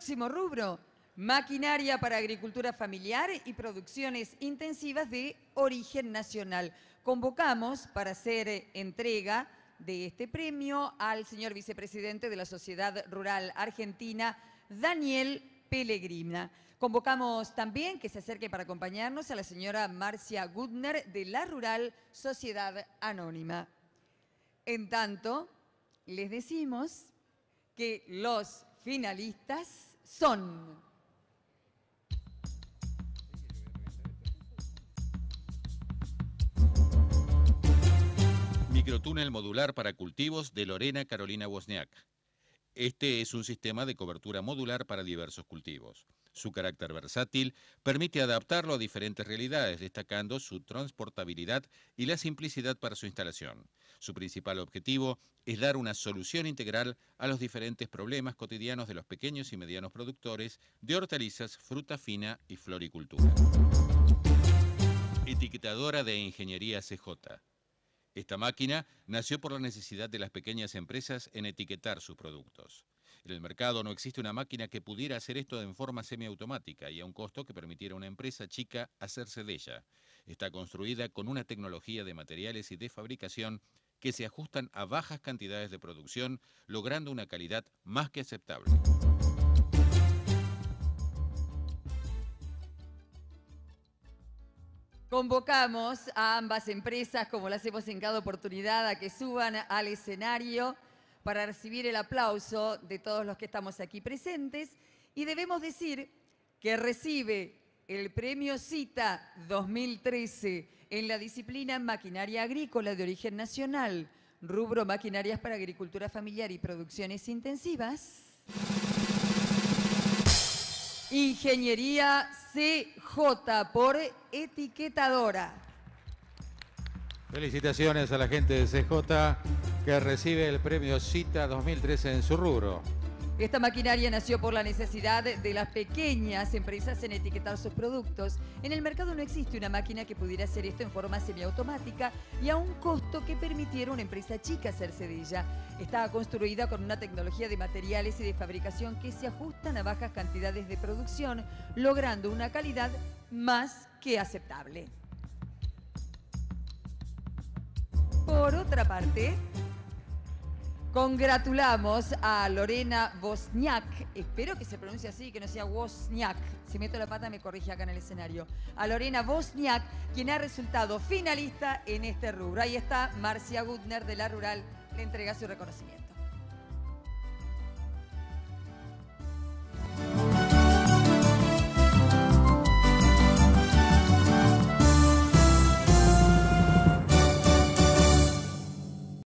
Próximo rubro, maquinaria para agricultura familiar y producciones intensivas de origen nacional. Convocamos para hacer entrega de este premio al señor vicepresidente de la Sociedad Rural Argentina, Daniel Pellegrina. Convocamos también que se acerque para acompañarnos a la señora Marcia Gutner de la Rural Sociedad Anónima. En tanto, les decimos que los finalistas son... Microtúnel modular para cultivos de Lorena Carolina Wozniak. Este es un sistema de cobertura modular para diversos cultivos. Su carácter versátil permite adaptarlo a diferentes realidades, destacando su transportabilidad y la simplicidad para su instalación. Su principal objetivo es dar una solución integral a los diferentes problemas cotidianos de los pequeños y medianos productores de hortalizas, fruta fina y floricultura. Etiquetadora de Ingeniería CJ. Esta máquina nació por la necesidad de las pequeñas empresas en etiquetar sus productos. En el mercado no existe una máquina que pudiera hacer esto en forma semiautomática y a un costo que permitiera a una empresa chica hacerse de ella. Está construida con una tecnología de materiales y de fabricación que se ajustan a bajas cantidades de producción, logrando una calidad más que aceptable. Convocamos a ambas empresas, como las hemos en cada oportunidad, a que suban al escenario para recibir el aplauso de todos los que estamos aquí presentes. Y debemos decir que recibe el premio CITA 2013 en la disciplina Maquinaria Agrícola de origen nacional, rubro Maquinarias para Agricultura Familiar y Producciones Intensivas. Ingeniería CJ por etiquetadora. Felicitaciones a la gente de CJ que recibe el premio CITA 2013 en su rubro. Esta maquinaria nació por la necesidad de las pequeñas empresas en etiquetar sus productos. En el mercado no existe una máquina que pudiera hacer esto en forma semiautomática y a un costo que permitiera una empresa chica hacerse de ella. Estaba construida con una tecnología de materiales y de fabricación que se ajustan a bajas cantidades de producción, logrando una calidad más que aceptable. Por otra parte, Congratulamos a Lorena Bosniak, espero que se pronuncie así, que no sea Wozniak. Si meto la pata me corrige acá en el escenario. A Lorena Bosniak, quien ha resultado finalista en este rubro. Ahí está Marcia Gutner de La Rural, le entrega su reconocimiento.